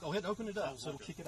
Now go ahead, open it up so it'll kick it out.